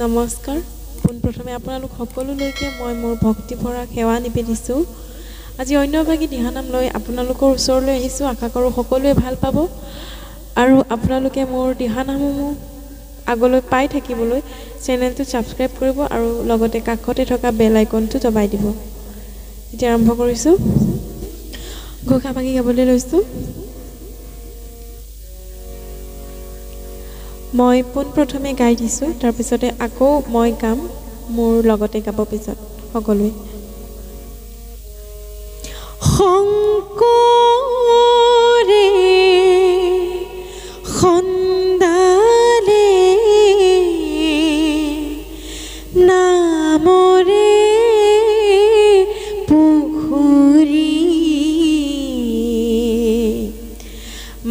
নমস্কাৰ। পোনপ্ৰথমে আপোনালোক সকলোলৈকে মই মোৰ ভক্তি ভৰা সেৱা নিবেদিছোঁ। আজি অন্যভাগী দিহানাম লৈ আপোনালোকৰ ওচৰলৈ আহিছোঁ। আশা কৰোঁ সকলোৱে ভাল পাব। আৰু আপোনালোকে মোৰ দিহানামসমূহ আগলৈ পাই থাকিবলৈ চেনেলটো ছাবস্ক্ৰাইব কৰিব আৰু লগতে কাষতে থকা বেল আইকনটো দবাই দিব। এতিয়া আৰম্ভ কৰিছোঁ। ঘোষা ভাগি গাবলৈ লৈছোঁ। মই পোনপ্ৰথমে গাই দিছোঁ তাৰপিছতে আকৌ মই গাম মোৰ লগতে গাব পিছত সকলোৱে।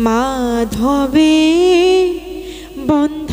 মাধৱে বন্ধালে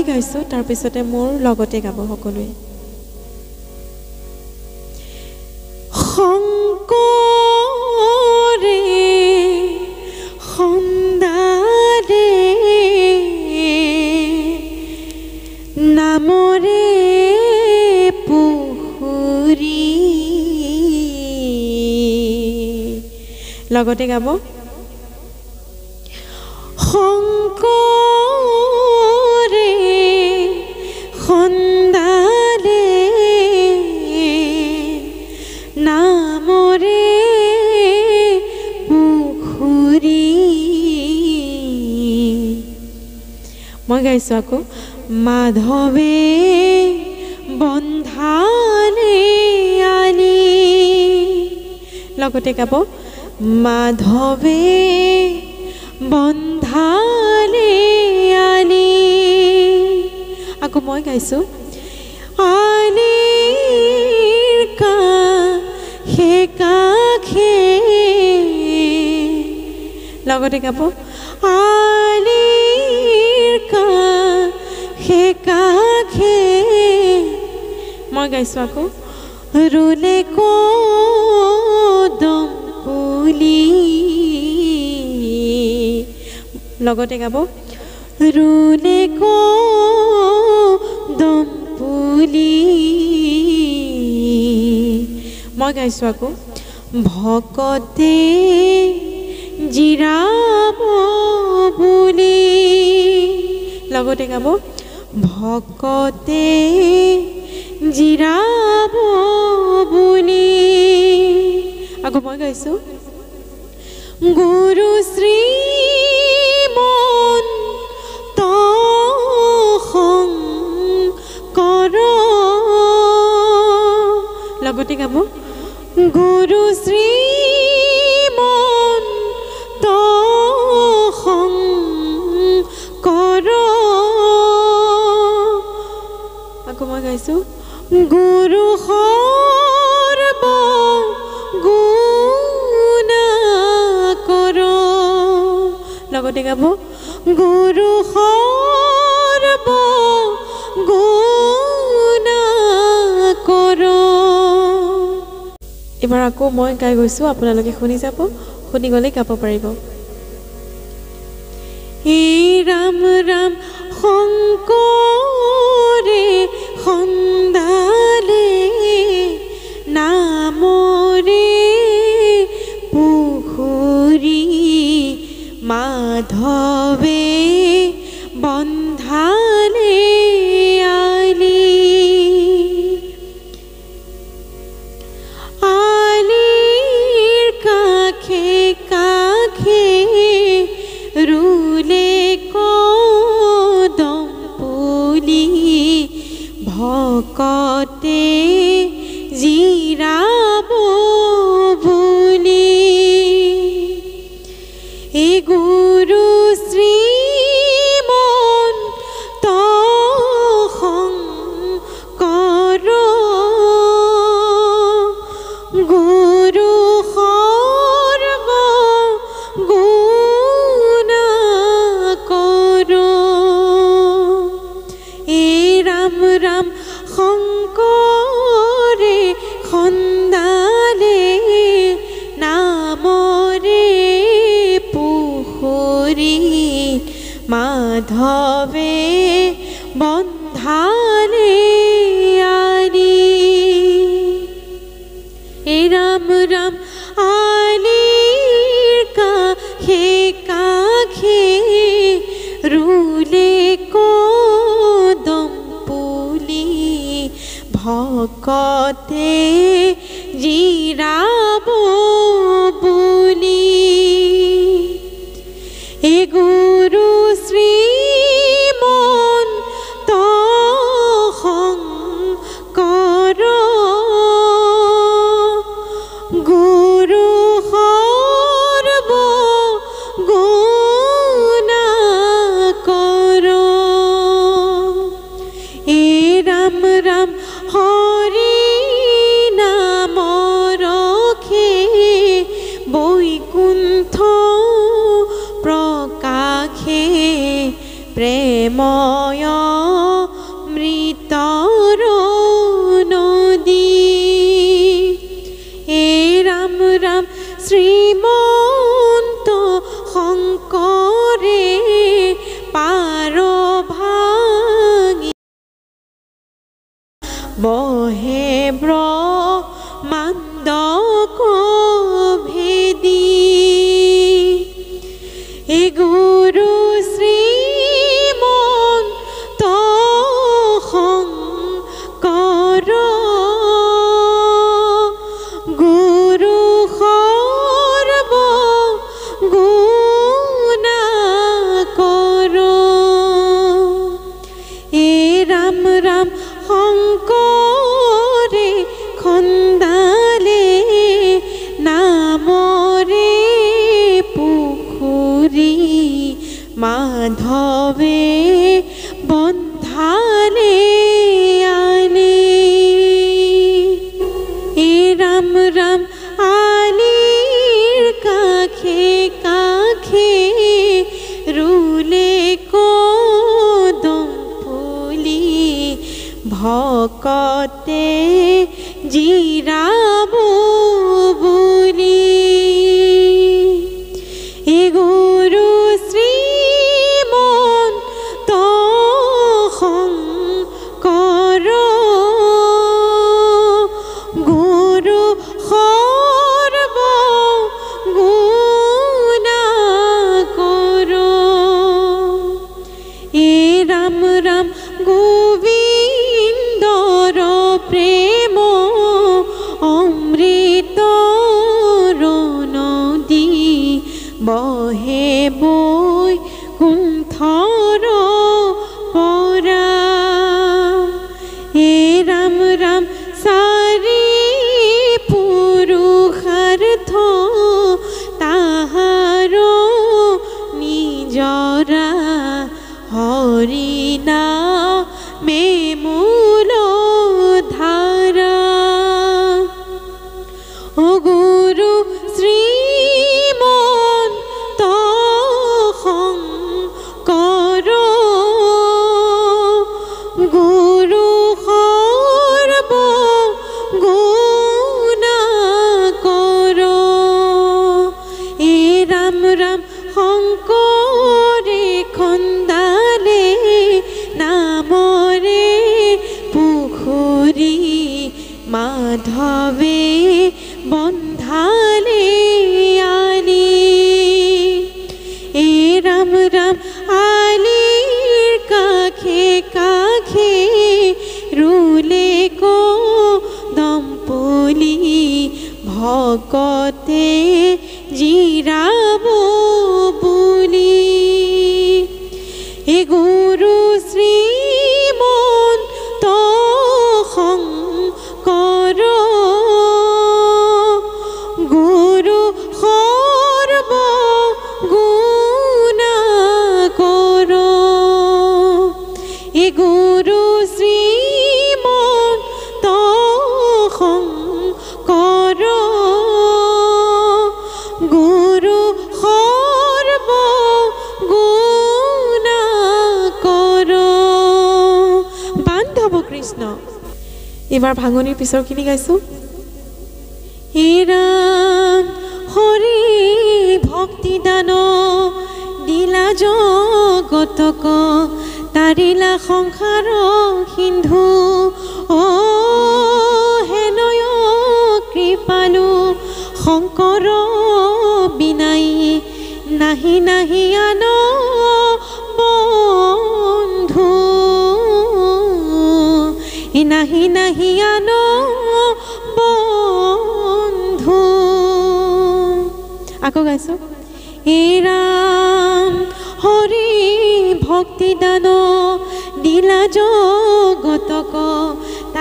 মই গাইছোঁ তাৰপিছতে মোৰ লগতে গাব সকলোৱে। লগতে গাব সন্দালে নামৰে পুখুৰী মই গাইছোঁ আকৌ মাধৱে বন্ধালে আলি লগতে গাব মাধৱে বন্ধালে মই গাইছোঁ। আলিৰ কাষে লগতে গাব আলিৰ কাষে মই গাইছোঁ আকৌ ৰুলে কদম পুলি। লগতে গাব ৰুলে কদম পুলি। মই গাইছোঁ আকৌ। ভকতে জিৰাব বুলি। লগতে গাব। ভকতে জিৰাব বুলি। আকৌ মই গাইছোঁ। গুৰু গুৰু শ্ৰী মন্ত শংকৰ আকৌ মই গাইছোঁ গুণাকৰ লগতে গাব গুৰু সৰ্ব এইবাৰ আকৌ মই গাই গৈছোঁ। আপোনালোকে শুনি যাব শুনি গ'লে গাব পাৰিব। হে ৰাম ৰাম শংকৰে সন্দালে নামৰে পুখুৰী মাধৱে সন্ধালে নামরে পুহরি মাধবে ভকতে জিৰাব বুলি। এ राम राम हा বহে ব্ৰহ্মাণ্ড ভেদি এ গুৰু শ্ৰীমন্ত শংকৰ গুৰু সৰ্ব গুণাকৰ এ ৰাম ৰাম শংকৰে ভকতে মাধৱে বন্ধালে আনি এ ৰাম ৰাম আলিৰ কাষে কাষে ৰুলে কদম পুলি ভকতে জিৰাব এইবাৰ ভাঙনিৰ পিছৰখিনি গাইছোঁ। হে ৰাম হৰি ভক্তি দান দিলা জগতক তাৰিলা সংসাৰ সিন্ধু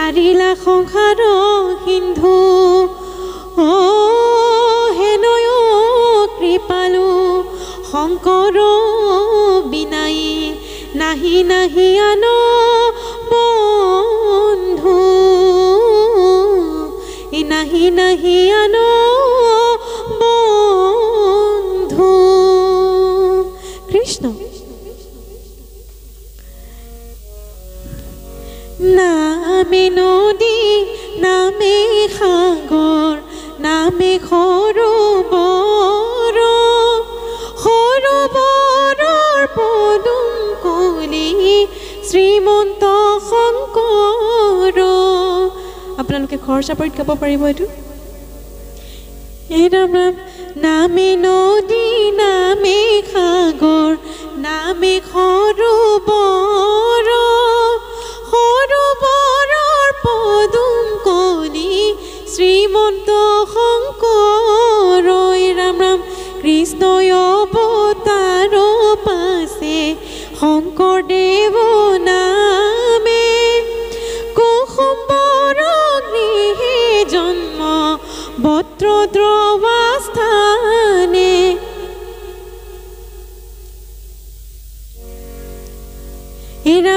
তাৰিলা সংসাৰ সিন্ধু অ হেনয় কৃপালু শংকৰ বিনাই নাহি নাহি আন বন্ধু। নাহি নাহি আন বন্ধু। কৃষ্ণ। নামে নদী নামে সাগৰ নামে সৰোবৰ সৰোবৰৰ পদুম কলি শ্ৰীমন্ত শংকৰ আপোনালোকে ঘৰ চাপৰিত গাব পাৰিব এইটো? হে ৰাম ৰাম নামে নদী নামে সাগৰ নামে সৰোবৰ।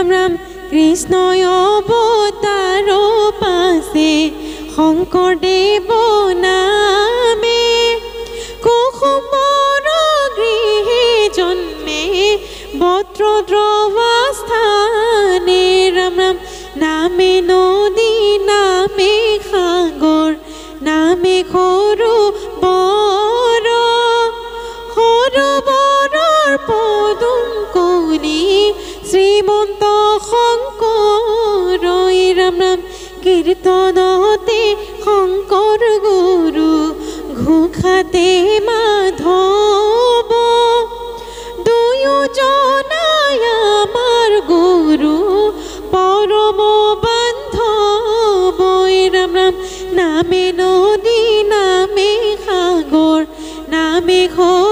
ৰাম ৰাম কৃষ্ণই অৱতাৰ পাছে শংকৰদেৱ নামে তদতে শঙ্কর গুরু ঘোষাতে মাধব। দুয়োজনায় আমার গুরু পরম বান্ধব। রাম রাম নামে নদী, নামে সাগর, নামে ঘর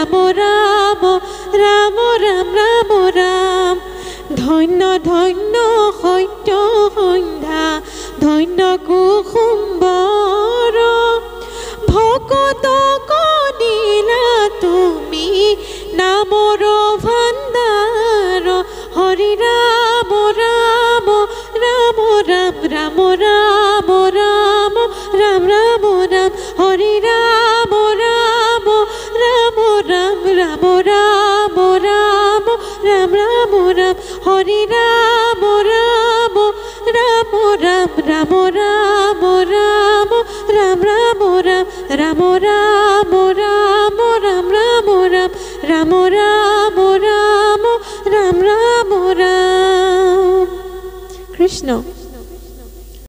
ৰাম ৰাম ৰাম ৰাম ৰাম ৰাম ধন্য ধন্য সত্য সন্ধ্যা ধন্য কুসুম্বৰ